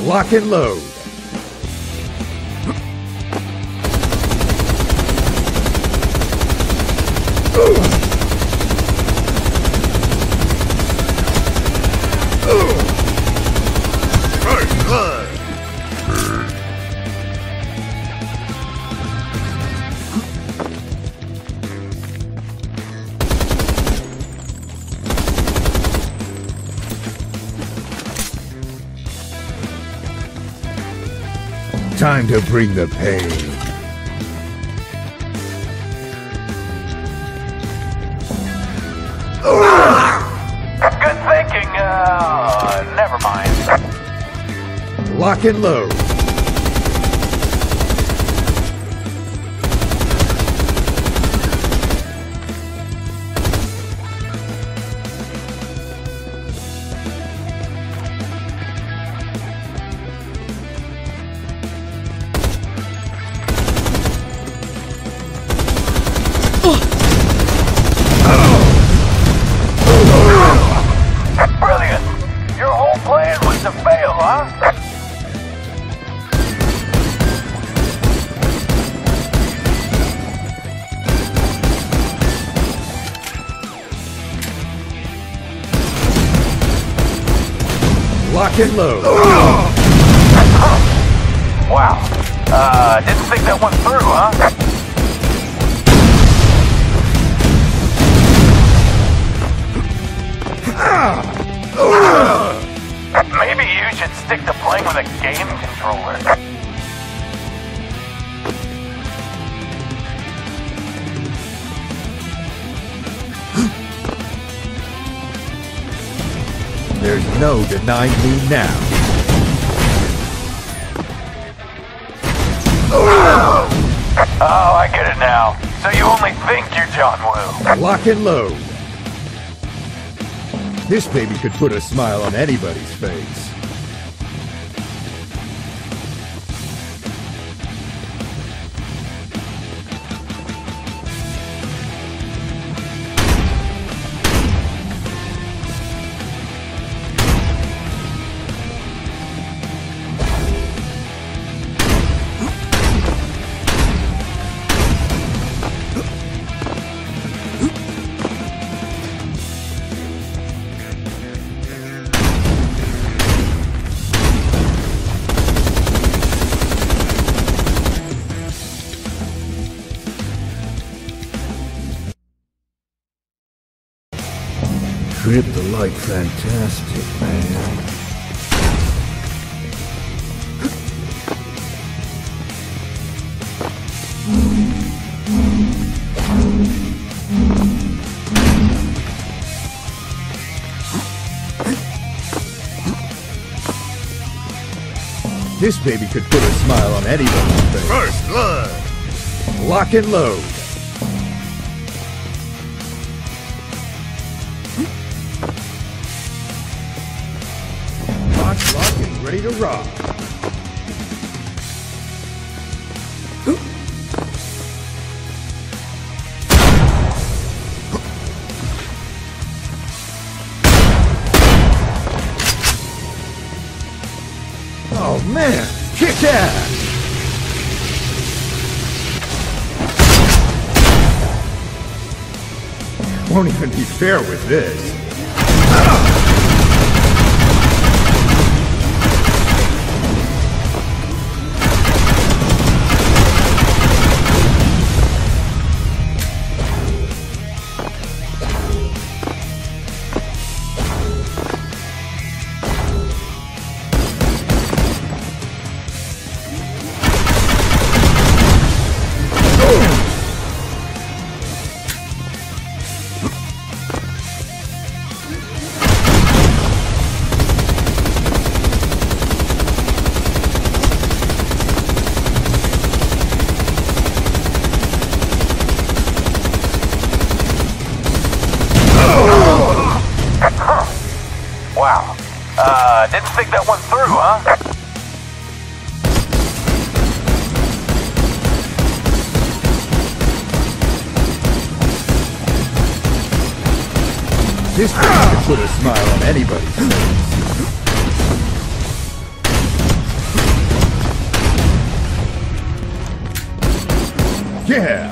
Lock and load. To bring the pain. Good thinking. Uh, never mind. Lock and load. Lock and load. Wow. Uh, didn't think that went through, huh? Stick to playing with a game controller. There's no denying me now. Oh, oh, I get it now. So you only think you're John Woo. Lock and load. This baby could put a smile on anybody's face. Kryptolite fantastic, man. This baby could put a smile on anybody's face. First blood. Lock and load. Ready to rock. Oh man, kick ass! Won't even be fair with this. put a smile on anybody's face. Yeah!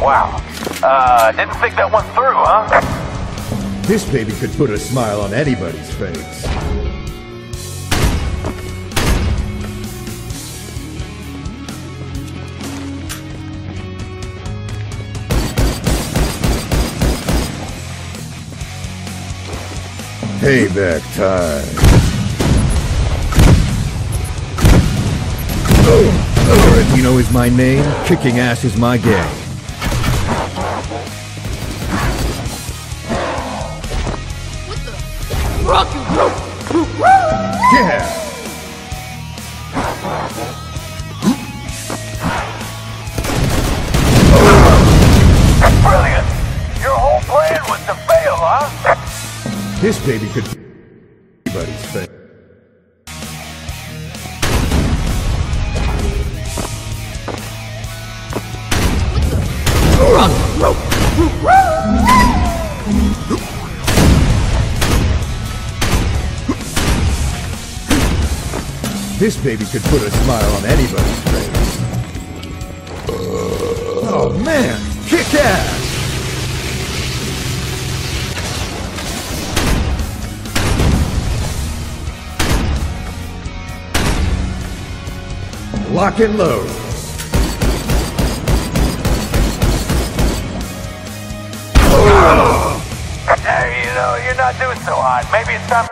Wow. Uh, didn't think that went through, huh? This baby could put a smile on anybody's face. Payback time. Tarantino is my name, kicking ass is my game. Yeah! Brilliant. Your whole plan was to fail, huh? This baby could anybody's face. This baby could put a smile on anybody's face. Oh man, kick ass! Lock and load. Hey, you know, you're not doing so hot. Maybe it's time...